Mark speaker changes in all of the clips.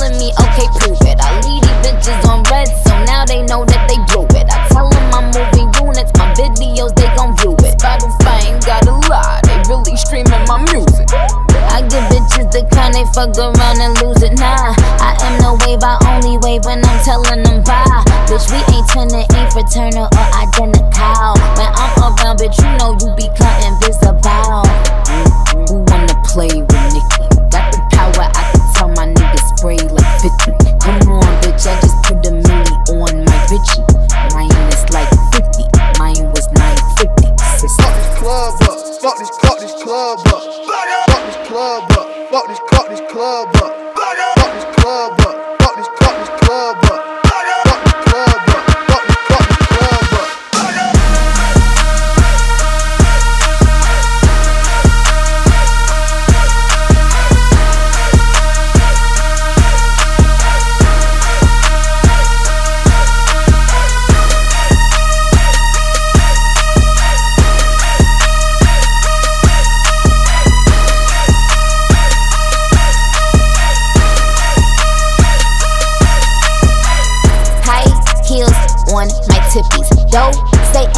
Speaker 1: telling me, okay, prove it. I leave these bitches on red, so now they know that they blew it. I tell them I'm moving units, my videos, they gon' view it. Spotify ain't got a lie, they really streaming my music. I give bitches the kind they fuck around and lose it. Nah, I am no wave,
Speaker 2: I only wave when I'm telling them bye. Bitch, we ain't turning, ain't fraternal or identity. Fuck this, fuck this club up. Fuck this club up. Fuck this,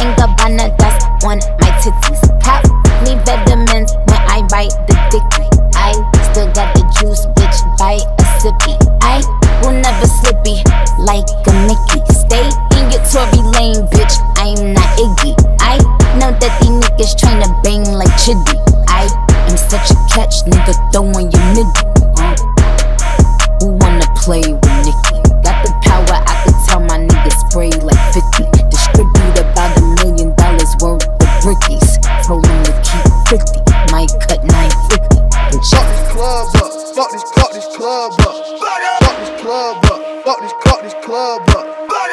Speaker 1: say ain't Gabbana, that's on my titties. Pop me vitamins when I bite the dicky. I still got the juice, bitch, bite a sippy. I will never slippy like a Mickey. Stay in your Tory lane, bitch, I'm not Iggy. I know that these niggas tryna bang like Chiddy. I am such a catch, nigga, throwing your midi. Uh. Who wanna play
Speaker 2: club up. Fuck this, fuck this club up. Fuck this club up. Fuck this, fuck this club up.